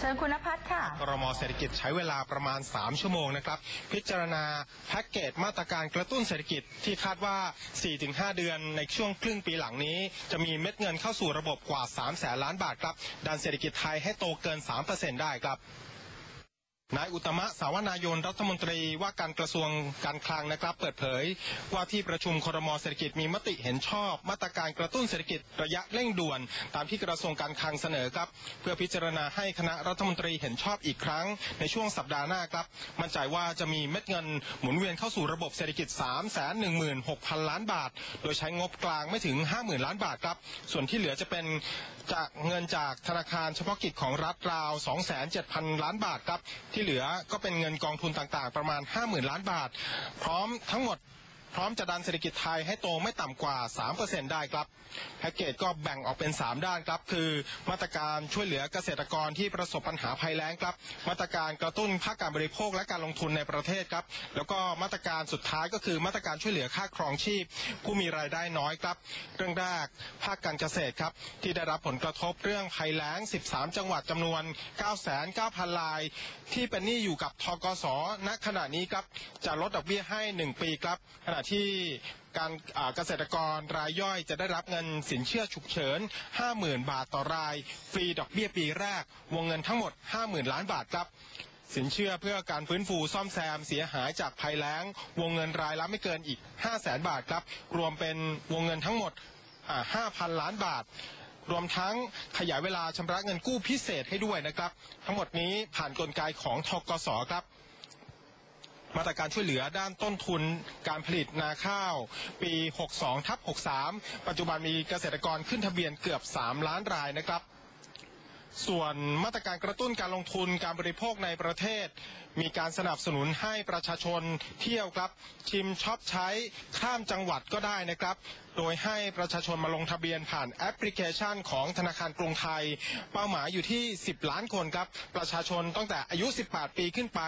เชิญคุณนภัสค่ะกรมเศรษฐกิจใช้เวลาประมาณ 3 ชั่วโมงนะครับ พิจารณาแพ็กเกจมาตรการกระตุ้นเศรษฐกิจที่คาดว่า 4-5 เดือนในช่วงครึ่งปีหลังนี้ จะมีเม็ดเงินเข้าสู่ระบบกว่า 3 แสนล้านบาทครับดันเศรษฐกิจไทยให้โตเกิน 3%ได้ครับ นายอุตมะสาวนายนรัฐมนตรีว่าการกระทรวงการคลังนะครับ เปิดเผย ว่าที่ประชุมครมเศรษฐกิจมีมติเห็นชอบ มาตรการกระตุ้นเศรษฐกิจระยะเร่งด่วน ตามที่กระทรวงการคลังเสนอครับ เพื่อพิจารณาให้คณะรัฐมนตรีเห็นชอบอีกครั้ง ในช่วงสัปดาห์หน้าครับ มั่นใจว่าจะมีเม็ดเงินหมุนเวียนเข้าสู่ระบบเศรษฐกิจ 3 1 6 0 0 0 ล้านบาท โดยใช้งบกลางไม่ถึง 50,000 ล้านบาทครับ ส่วนที่เหลือจะเป็นจากเงินจากธนาคารเฉพาะกิจของรัฐราว 2,700ล้านบาทครับที่เหลือก็เป็นเงินกองทุนต่างๆประมาณ50,000ล้านบาทพร้อมทั้งหมด ร้อมจะดันเศรษฐกิจไทยให้โตไม่ต่ำกว่า 3%ได้ครับแพ็กเกจก็แบ่งออกเป็น 3 ด้านครับ คือมาตรการช่วยเหลือเกษตรกรที่ประสบปัญหาภัยแล้งครับ มาตรการกระตุ้นภาคการบริโภคและการลงทุนในประเทศครับ แล้วก็มาตรการสุดท้ายก็คือมาตรการช่วยเหลือค่าครองชีพ ผู้มีรายได้น้อยครับ เรื่องแรกภาคการเกษตรครับที่ได้รับผลกระทบเรื่องภัยแล้ง 13 จังหวัดจำนวน 9,900ราย ที่เป็นหนี้อยู่กับทกสณขณะนี้ครับจะลดดอกเบี้ยให้ 1 ปีครับขณะที่การเกษตรกรรายย่อยจะได้รับเงินสินเชื่อฉุกเฉิน 50,000 บาทต่อราย ฟรีดอกเบี้ยปีแรก วงเงินทั้งหมด 50,000 ล้านบาทครับ สินเชื่อเพื่อการฟื้นฟูซ่อมแซมเสียหายจากภัยแล้ง วงเงินรายละไม่เกินอีก 500,000 บาทครับ รวมเป็นวงเงินทั้งหมด 5,000 ล้านบาทรวมทั้งขยายเวลาชำระเงินกู้พิเศษให้ด้วยนะครับ ทั้งหมดนี้ผ่านกลไกของทกสครับ มาตรการช่วยเหลือด้านต้นทุนการผลิตนาข้าวปี62ทับ63ปัจจุบันมีเกษตรกรขึ้นทะเบียนเกือบ 3 ล้านรายนะครับ ส่วนมาตรการกระตุ้นการลงทุนการบริโภคในประเทศ มีการสนับสนุนให้ประชาชนเที่ยวครับ ชิมช็อปใช้ข้ามจังหวัดก็ได้นะครับ โดยให้ประชาชนมาลงทะเบียนผ่านแอปพลิเคชันของธนาคารกรุงไทย เป้าหมายอยู่ที่ 10 ล้านคนครับ ประชาชนตั้งแต่อายุ 18 ปีขึ้นไป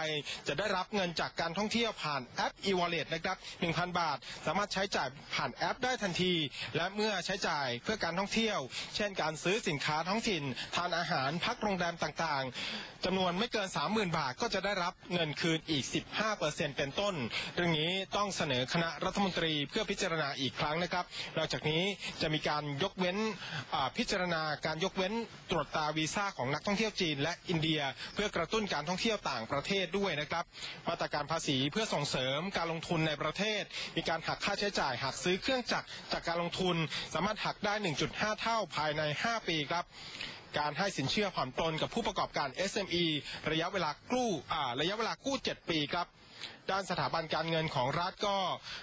จะได้รับเงินจากการท่องเที่ยวผ่านแอป e-wallet นะครับ 1,000 บาท สามารถใช้จ่ายผ่านแอปได้ทันที และเมื่อใช้จ่ายเพื่อการท่องเที่ยว เช่น การซื้อสินค้าท้องถิ่น ทานอาหาร พักโรงแรมต่างๆจำนวนไม่เกิน 30,000 บาทก็จะได้รับเงินคืนอีก 15%เป็นต้น เรื่องนี้ต้องเสนอคณะรัฐมนตรีเพื่อพิจารณาอีกครั้งนะครับนอกจากนี้จะมีการยกเว้นพิจารณาการยกเว้นตรวจตาวีซ่าของนักท่องเที่ยวจีน และอินเดีย เพื่อกระตุ้นการท่องเที่ยวต่างประเทศด้วยนะครับ มาตรการภาษีเพื่อส่งเสริมการลงทุนในประเทศ มีการหักค่าใช้จ่ายหากซื้อเครื่องจักรจากการลงทุน สามารถหักได้ 1.5 เท่าภายใน 5 ปีครับการให้สินเชื่อผ่อนปลนกับผู้ประกอบการ SME ระยะเวลากู้อ่าระยะเวลากู้ 7 ปีครับ ด้านสถาบันการเงินของรัฐก็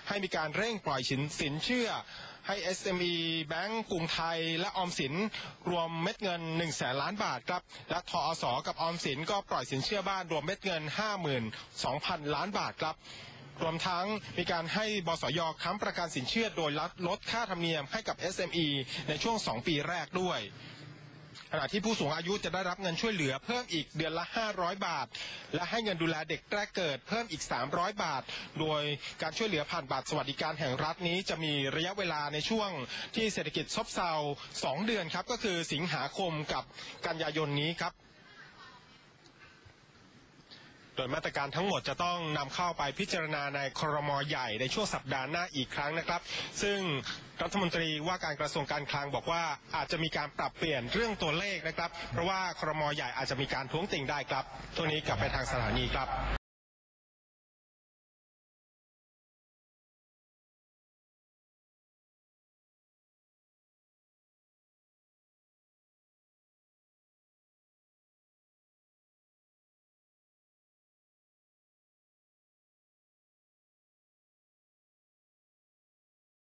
ให้มีการเร่งปล่อยสินสินเชื่อ ให้ SME แบงก์กรุงไทยและออมสินรวมเม็ดเงิน1แสนล้านบาทครับ และทอสกับออมสินก็ปล่อยสินเชื่อบ้านรวมเม็ดเงิน 52,000 ล้านบาทครับรวมทั้งมีการให้บสยค้ำประกันสินเชื่อโดยลดลดค่าธรรมเนียมให้กับ SME ในช่วง 2 ปีแรกด้วย ขณะที่ผู้สูงอายุจะได้รับเงินช่วยเหลือเพิ่มอีกเดือนละ 500 บาท และให้เงินดูแลเด็กแรกเกิดเพิ่มอีก 300 บาท โดยการช่วยเหลือผ่านบัตรสวัสดิการแห่งรัฐนี้จะมีระยะเวลาในช่วงที่เศรษฐกิจซบเซา2 เดือนครับก็คือสิงหาคมกับกันยายนนี้ครับ โดยมาตรการทั้งหมดจะต้องนำเข้าไปพิจารณาในครมใหญ่ในช่วงสัปดาห์หน้าอีกครั้งนะครับ ซึ่งรัฐมนตรีว่าการกระทรวงการคลังบอกว่าอาจจะมีการปรับเปลี่ยนเรื่องตัวเลขนะครับ เพราะว่าครมใหญ่อาจจะมีการท้วงติงได้ครับช่วงนี้กลับไปทางสถานีครับ